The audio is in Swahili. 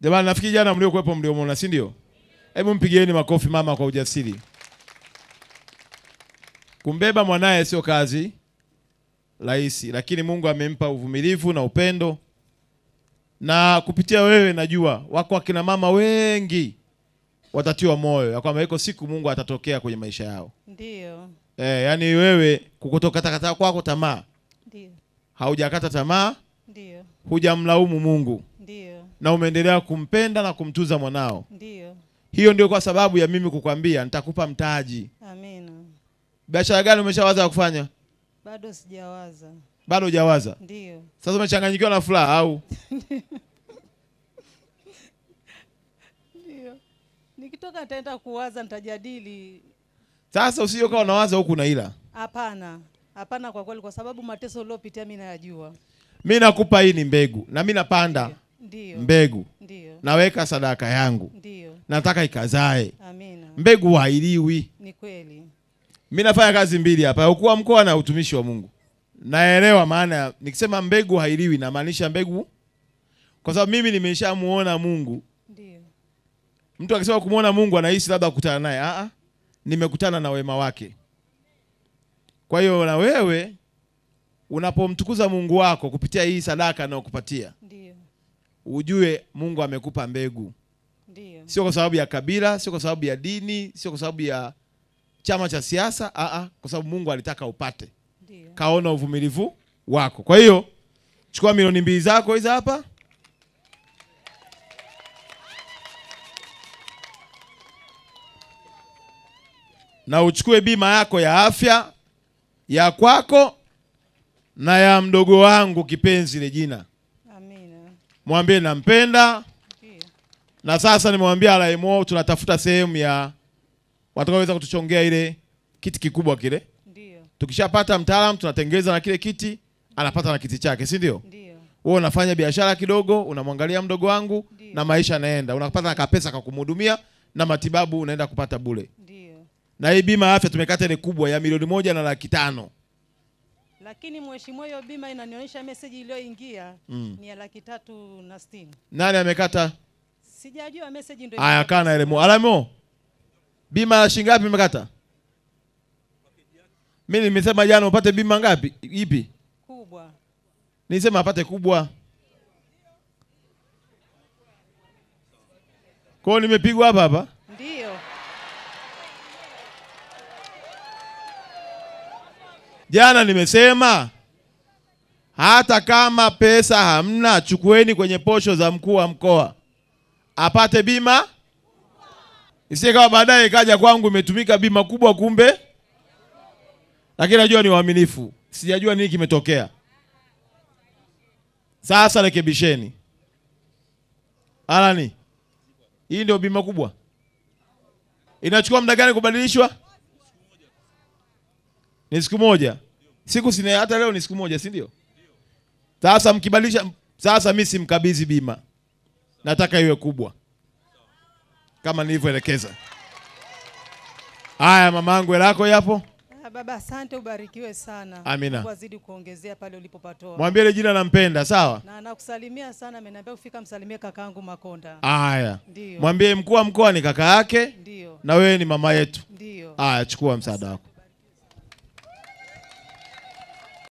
Jamani, nafikiri jana mliokuwepo mliomona si ndio? Hebu mpigieni makofi mama kwa ujasiri. Kumbeba mwanaye sio kazi rahisi, lakini Mungu amempa uvumilivu na upendo, na kupitia wewe najua wako akina mama wengi watatiwa moyo ya kwamba iko siku Mungu atatokea kwenye maisha yao. Ndio. Eh, yani wewe kukutokatakata kwako tamaa, Ndio. haujakata tamaa, Ndio. hujamlaumu Mungu ndiyo, na umeendelea kumpenda na kumtuza mwanao. ndiyo. Hiyo ndio kwa sababu ya mimi kukwambia nitakupa mtaji. Amina. Biashara gani umeshawaza ya kufanya? Bado sijawaza. Bado hujawaza. Ndiyo, Sasa umechanganyikiwa na furaha au? ndiyo. Nikitoka nitaenda kuwaza, nitajadili. Sasa usije ukawa unawaza huku na ila. Hapana, hapana, kwa kweli, kwa sababu mateso uliopitia mimi nayajua. Mimi nakupa hii ni mbegu na mi napanda Ndiyo, mbegu. ndiyo, Naweka sadaka yangu. ndiyo. Nataka ikazae. Amina. Mbegu hailiwi. Ni kweli. Mimi nafanya kazi mbili hapa, ya ukuu wa mkoa na utumishi wa Mungu. Naelewa maana nikisema mbegu hailiwi namaanisha mbegu kwa sababu mimi nimeshamuona Mungu. Ndiyo, Mtu akisema kumwona Mungu anahisi labda kukutana naye. Ah. Nimekutana na wema wake. Kwa hiyo na wewe unapomtukuza Mungu wako kupitia hii sadaka anayokupatia, ujue Mungu amekupa mbegu. ndiyo. Sio kwa sababu ya kabila, sio kwa sababu ya dini, sio kwa sababu ya chama cha siasa, kwa sababu Mungu alitaka upate. Ndiyo. Kaona uvumilivu wako. Kwa hiyo chukua milioni mbili zako hizo hapa. Na uchukue bima yako ya afya ya kwako na ya mdogo wangu kipenzi Regina. Mwambie nampenda. Na sasa nimemwambia RMO tunatafuta sehemu ya watakaoweza kutuchongea ile kiti kikubwa kile. ndiyo, Tukishapata mtaalamu tunatengeza na kile kiti, anapata na kiti chake, si ndio? ndiyo, Wewe unafanya biashara kidogo, unamwangalia mdogo wangu Ndiyo. na maisha yanaenda. Unapata na kapesa kwa kumhudumia na matibabu unaenda kupata bure. ndiyo. Na hii bima ya afya tumekata ile kubwa ya milioni moja na laki tano. Lakini mheshimiwa, hiyo bima inanionyesha meseji iliyoingia Mm. ni ya laki tatu na sitini. Nani amekata? Sijajua meseji ndio. Aya, kaa ile mo. Alamo. Bima ya shilingi ngapi imekata? Mimi nimesema jana upate bima ngapi? Ipi? kubwa. Nisema apate kubwa. Kwa hiyo nimepigwa hapa hapa. Ndiyo, Jana nimesema hata kama pesa hamna, chukueni kwenye posho za mkuu wa mkoa apate bima, isiye kama baadaye ikaja kwangu imetumika bima kubwa, kumbe. Lakini najua ni waaminifu, sijajua nini kimetokea. Sasa rekebisheni. Alani, hii ndio bima kubwa. Inachukua muda gani kubadilishwa? Ni siku moja. Siku sine hata leo ni siku moja, si ndio? Sasa mkibadilisha sasa mimi simkabidhi bima. Nataka iwe kubwa. Kama nilivyoelekeza. Haya mamangu yako yapo? Ah, baba, asante, ubarikiwe sana. Amina. Wazidi kuongezea pale ulipopatoa. Mwambie ile jina nampenda, sawa? Na nakusalimia sana, ameniambia kufika msalimie kakaangu Makonda. Haya. Mwambie mkuu wa mkoa ni kaka yake Ndio. na wewe ni mama yetu. Ndio. Haya, chukua msaada wako.